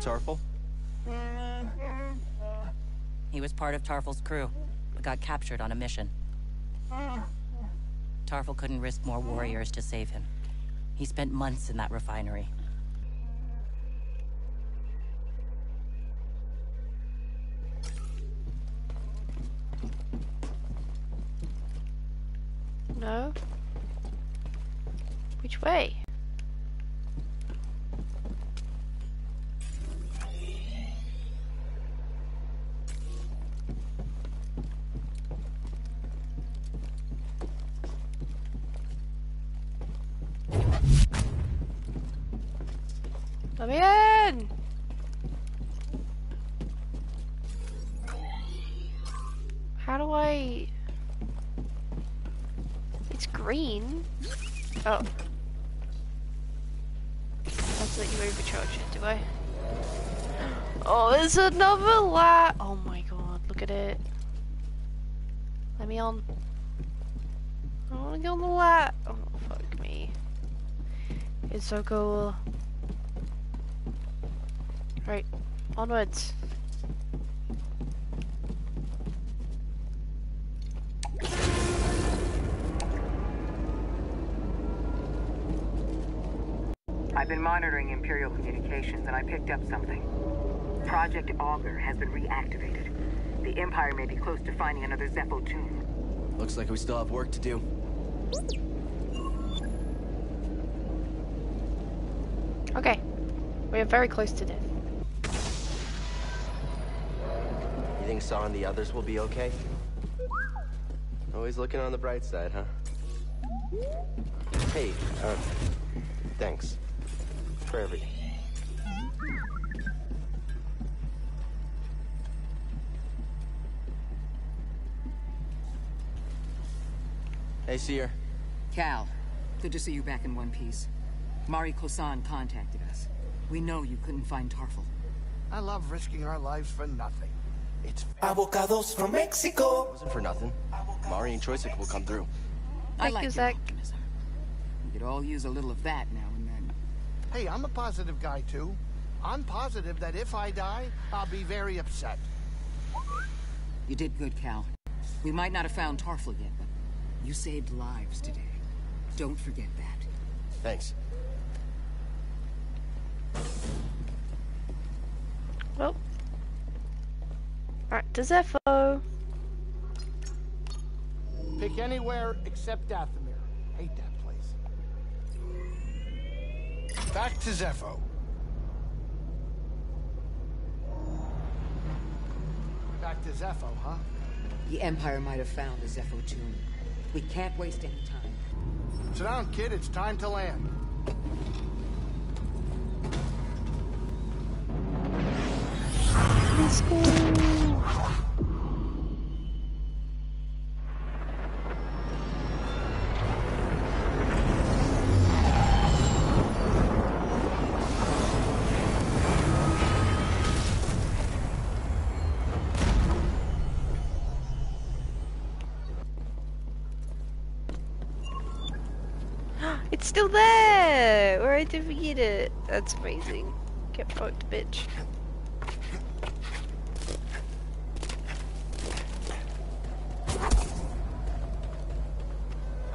Tarfful? He was part of Tarfful's crew, but got captured on a mission. Tarfful couldn't risk more warriors to save him. He spent months in that refinery. Let me in! How do I... It's green. Oh. That's let you overcharge it, do I? Oh, there's another light! Oh my god, look at it. Let me on. I wanna get on the light. Oh, fuck me. It's so cool. Right, onwards. I've been monitoring Imperial communications and I picked up something. Project Augur has been reactivated. The Empire may be close to finding another Zeffo tomb. Looks like we still have work to do. Okay. We are very close to death. Think Saw and the others will be okay? Always looking on the bright side, huh? Hey, uh, thanks. For everything. Hey, Cere. Cal, good to see you back in one piece. Mari Kosan contacted us. We know you couldn't find Tarfful. I love risking our lives for nothing. It's Avocados from Mexico. Wasn't for nothing. Mari and Choyyssyk will come through. I like you, your Zach. optimism. We could all use a little of that now and then. Hey, I'm a positive guy too. I'm positive that if I die, I'll be very upset. You did good, Cal. We might not have found Tarfful yet, but you saved lives today. Don't forget that. Thanks. Well. Alright, to Zeffo. Pick anywhere except Dathomir. Hate that place. Back to Zeffo. Back to Zeffo, huh? The Empire might have found the Zeffo tomb. We can't waste any time. Sit down, kid. It's time to land. Let's go. It's still there! Where I did forget it. That's amazing. Get fucked, bitch.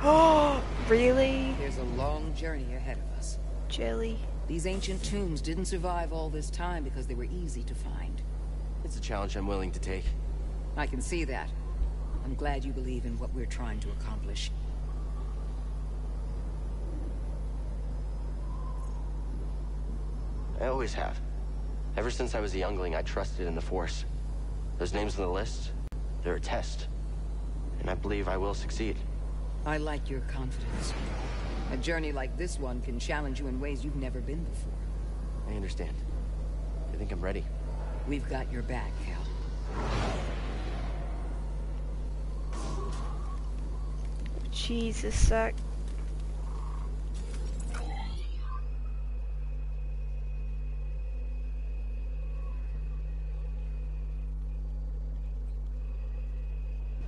Oh, really? There's a long journey ahead of us. Jelly. These ancient tombs didn't survive all this time because they were easy to find. It's a challenge I'm willing to take. I can see that. I'm glad you believe in what we're trying to accomplish. I always have. Ever since I was a youngling, I trusted in the Force. Those names on the list, they're a test. And I believe I will succeed. I like your confidence. A journey like this one can challenge you in ways you've never been before. I understand. I think I'm ready. We've got your back, Cal. Jesus, suck.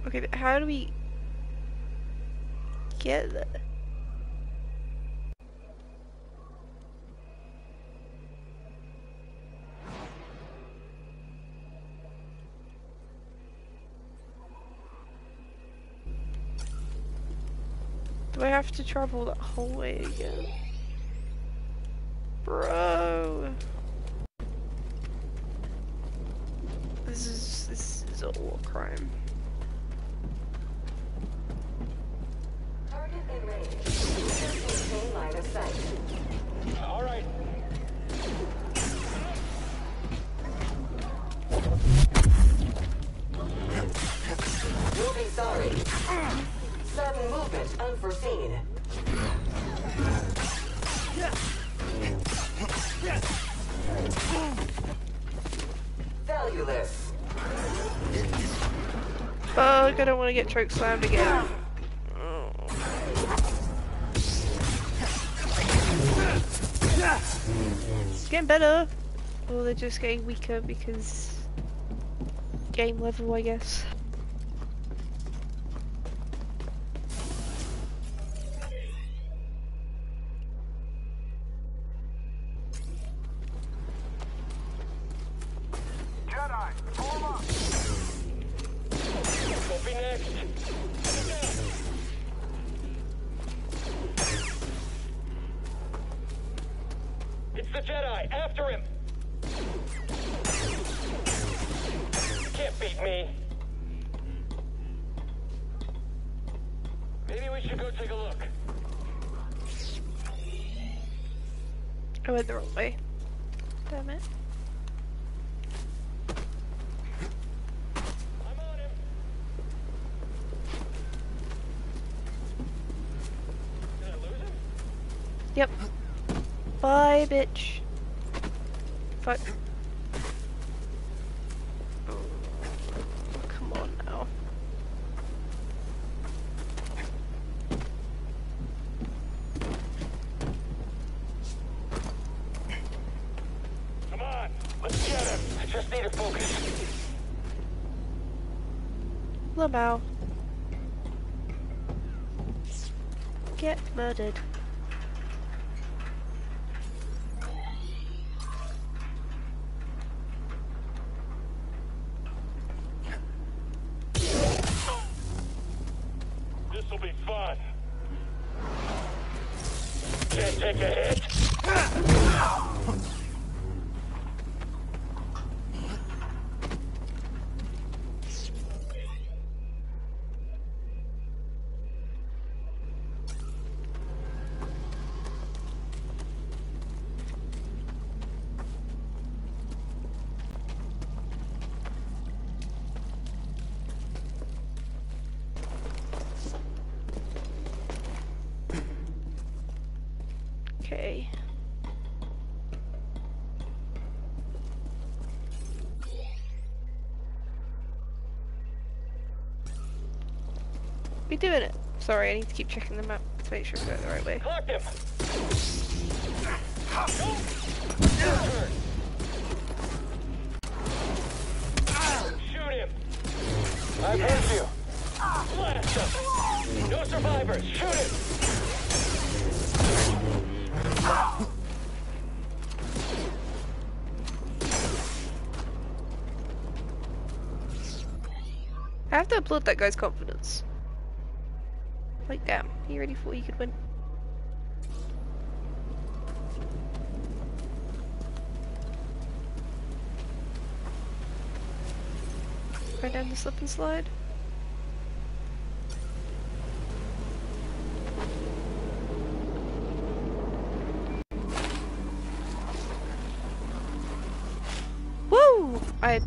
Okay, how do we together. Do I have to travel that whole way again? Bro! This is, this is a war crime. Movement unforeseen. Valueless. Fuck, I don't want to get choke slammed again. Oh. It's getting better. Or they're just getting weaker because game level, I guess. After him. Can't beat me. Maybe we should go take a look. I went the wrong way. Damn it. I'm on him. Did I lose him? Yep. Bye, bitch. Fuck. Oh, come on now. Come on, let's get him. I just need to focus. Lamau. Get murdered. Okay. We doing it. Sorry, I need to keep checking the map to make sure we're going the right way. Clock him. Shoot him. I've heard you. Blast him. No survivors. Shoot him. I have to applaud that guy's confidence. Like, damn, he really thought he could win. Right down the slip and slide. Woo! I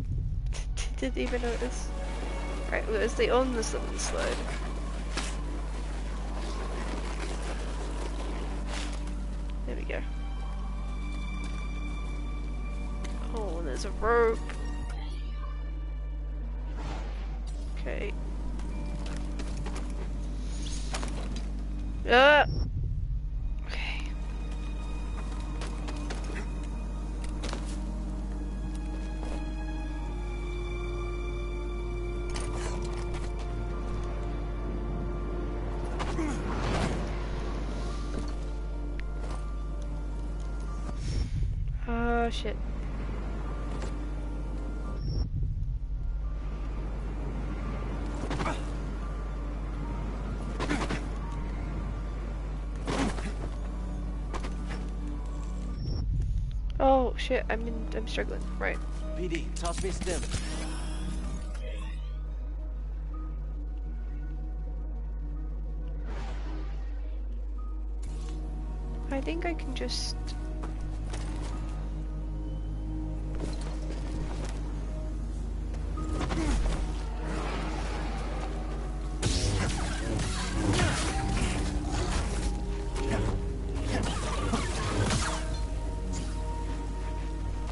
didn't even notice. Right, it was the on the slip slide. There we go. Oh, there's a rope. Okay. Ah! Shit, I'm in, I'm struggling. Right. BD, toss me a stim. I think I can just...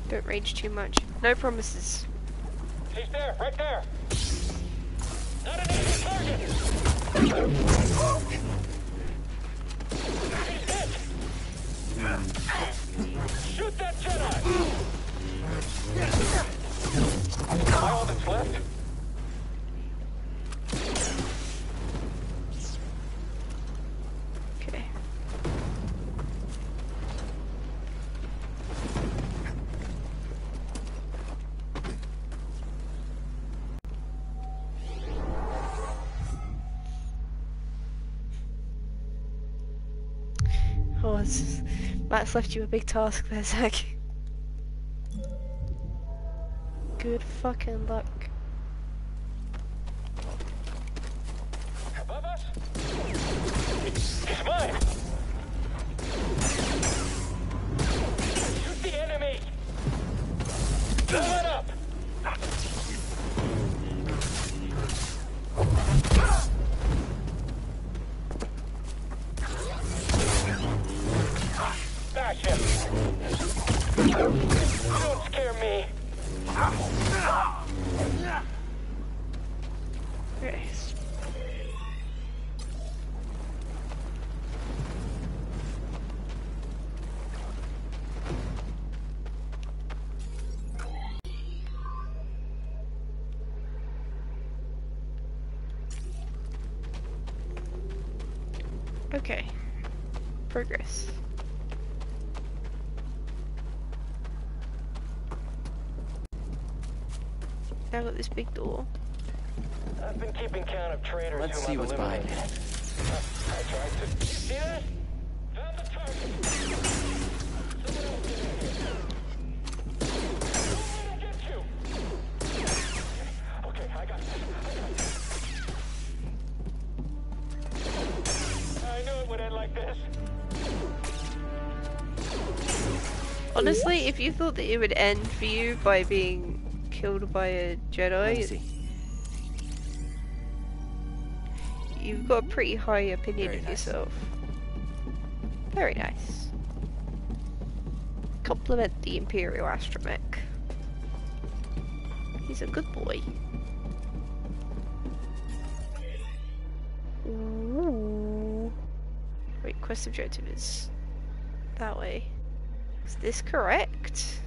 Don't rage too much. No promises. He's there, right there. Not an easy target. Shoot that Jedi. Am I all that's left? Oh, it's, Matt's left you a big task there, Zach. Good fucking luck. Above us? He's mine. Shoot the enemy. Okay. Progress. Now got this big door. I've been keeping count of traitors Let's see what's behind eliminated. it. I tried to. You see that? Found the target. Get in here. I'll get you. Okay, I got this. I got this. I knew it would end like this. Honestly, if you thought that it would end for you by being killed by a Jedi, you've got a pretty high opinion Very of nice. yourself. Very nice. Compliment the Imperial Astromech. He's a good boy. Ooh. Wait, quest objective is that way. Is this correct?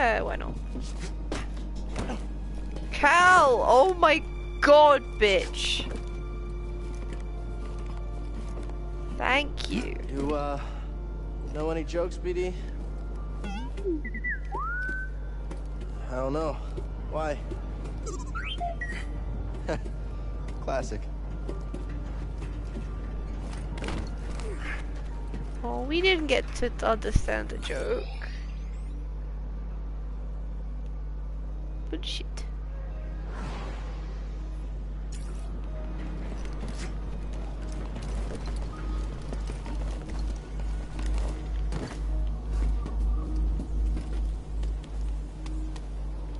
Yeah, why not? Cal! Oh my god, bitch! Thank you. You, uh, know any jokes, BD? I don't know. Why? Classic. Oh, we didn't get to understand the joke. But shit.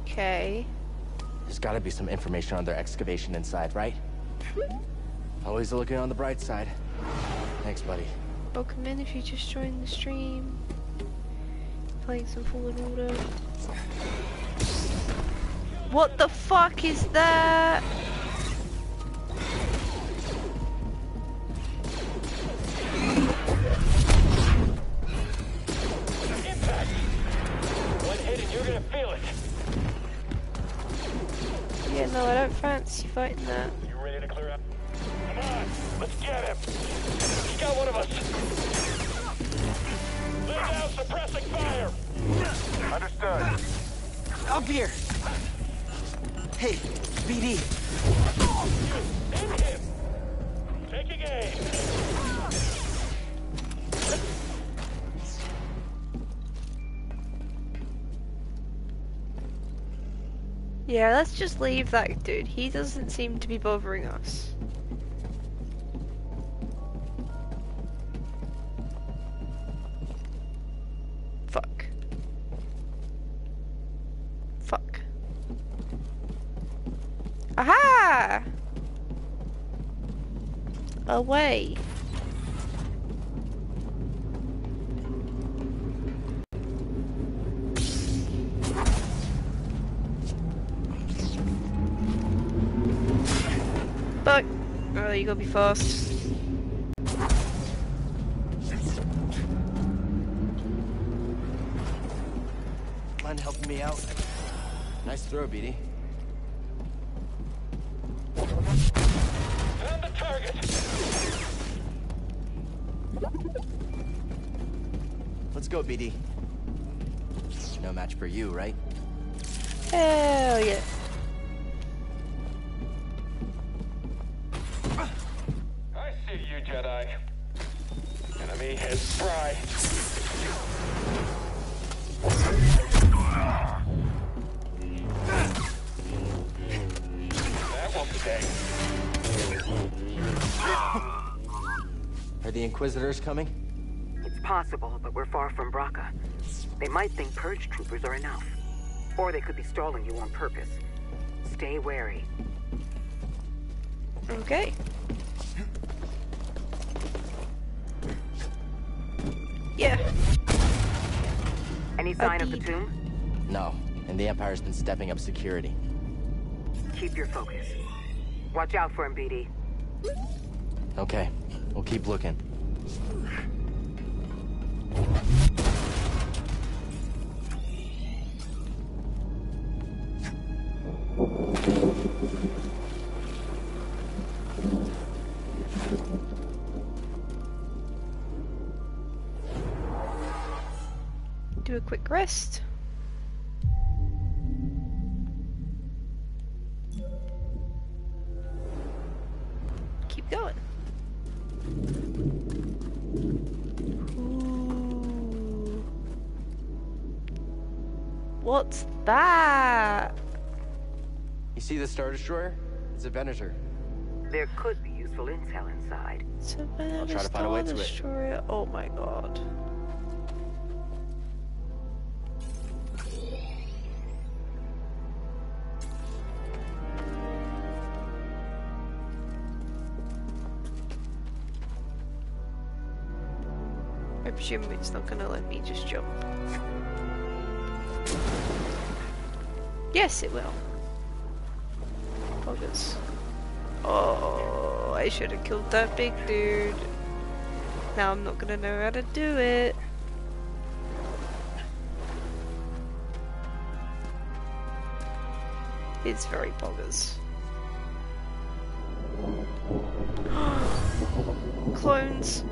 Okay. There's gotta be some information on their excavation inside, right? Always looking on the bright side. Thanks, buddy. Oh, Welcome in if you just joined the stream. Playing some Fallen Order. What the fuck is that? Impact. One hit and you're gonna feel it. Yeah, no, I don't fancy fighting that. You ready to clear out? Come on, let's get him. He's got one of us. Lay down suppressing fire. Understood. Up here! Hey, BD. Yeah, let's just leave that dude. He doesn't seem to be bothering us. Fuck. Oh, you gotta be fast. Mind helping me out? Nice throw, BD. Found the target. Let's go, BD. No match for you, right? Hell yeah. The Inquisitors coming? It's possible, but we're far from Bracca. They might think purge troopers are enough. Or they could be stalling you on purpose. Stay wary. Okay. Yeah. Any sign of the tomb? No, and the Empire's been stepping up security. Keep your focus. Watch out for him, BD. Okay, we'll keep looking. Do a quick rest. What's that? You see the Star Destroyer? It's a Venator. There could be useful intel inside. It's a banana try to find a way Star to it. Destroyer. Oh my god. I presume it's not gonna let me just jump. Yes, it will. Poggers. Oh, I should have killed that big dude. Now I'm not gonna know how to do it. It's very poggers. Clones.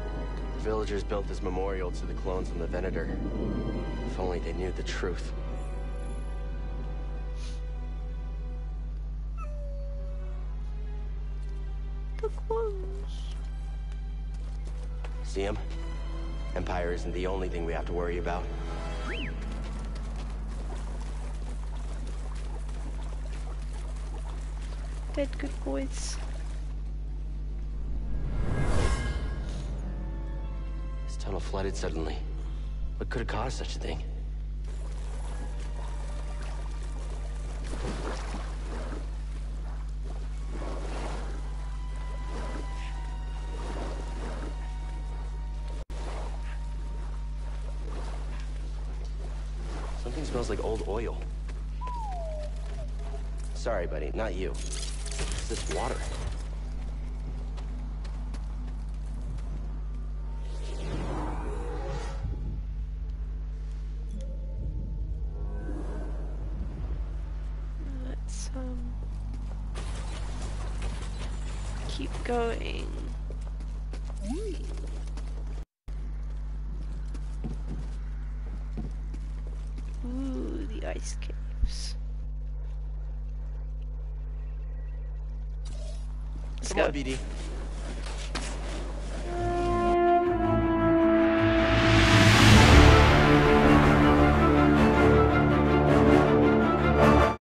The villagers built this memorial to the clones on the Venator. If only they knew the truth. Him? Empire isn't the only thing we have to worry about. Dead good boys. This tunnel flooded suddenly. What could have caused such a thing? Not you. It's this water. Let's um keep going. Ooh, the ice caves. Let's Come go. on, BD.